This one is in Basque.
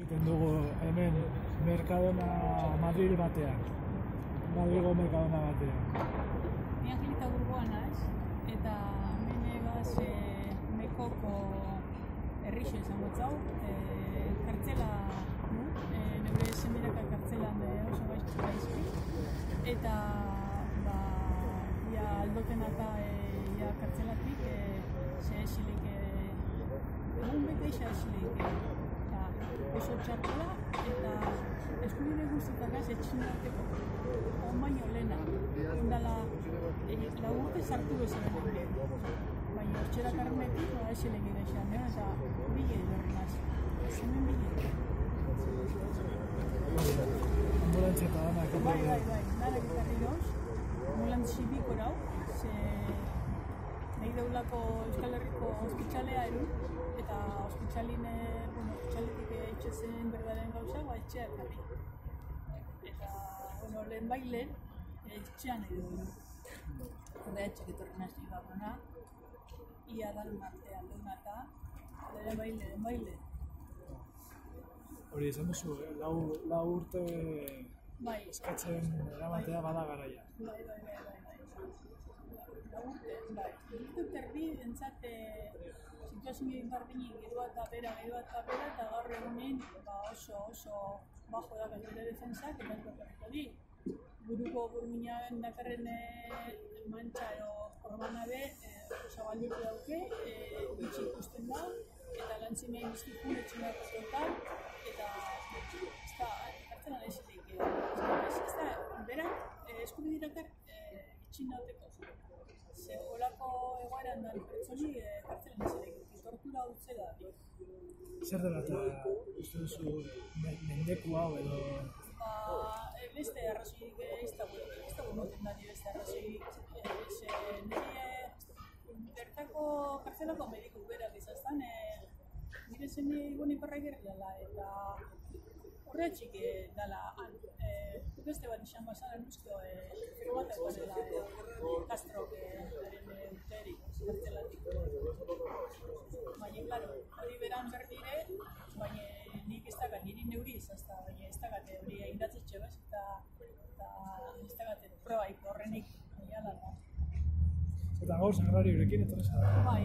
Egiten dugu hemen Mercadona Madril batean. Madrilgo Mercadona batean. Ni Angelita Burgoa naiz, eta hemen egaz e, Mekoko herrixo izango zau, e, kartzela nu, e, neure semiraka kartzelan e, oso gaiztu gaizki, eta ba, ja aldoten eta e, ja kartzelatik e, ze esilik egun bete isa esilik e, oso txartela eta eskubide guztietagaz etxinateko on baino lehena indala e, lau urte sartu bezala nire baina hortxera karnetik ba esile gira esan eh? eta bile edo naz zemen bile. Ambulantzia eta danak. bai, bai, bai, nara gitarri gauz. Ambulantzi biko rau ze nahi deulako Euskal Herriko ospitxalea eru eta ospitxaline, bueno, ospitxaletik etxezen berdaren gauza, ba etxea ekarri. Eta, bueno, lehen bai lehen, etxean edo du. Eta etxek etorri nazi gabona, ia dan martean duna eta lehen bai lehen bai lehen. Hori esan duzu, eh? lau, lau urte Bai, eskatzen eramatea bada garaia. bai, bai, bai, bai, bai. Lau urte, bai. Urte terdi entzat situazio barbinik geroa eta bera, geroa eta bera, eta gaur egunen ba oso, oso bajo da bere defensak, eta ez bakarriko di. Buruko burmuinaren dakarren eh, mantxa edo orbana be, eh, zabalduko dauke, eh, gutxi ikusten da, eta lantzimei bizkiku etxinako zontan, eta ez da, kartzela da esilik, ez da, ez da, berak, eh, eskubidirakak eh, itxinauteko. Ze holako egoeran da pertsoni eh, tortura utze da. Zer dela eta uste duzu me- mendeku hau edo Ba, eh, beste arrazoirik ez dago, ez dago moten da beste arrazoirik. Eh, ze nire bertako kartzelako mediku berak izaztan, eh, nire zene ibon iparra dela, eta horretxik eh, dala han. Eh, beste bat izan bazara nuzko, eh, firmata egonela, eh, Castro, eh, beren eh, urterik, kartzelatik. Baina, claro, hori beran berdire, baina nik neuri ez da, baina ez dakat hori indatzetxe bez, eta, eta ez dakat probaik horrenik, baina lan. Eta gaur sagrari horrekin etorri zara. Bai,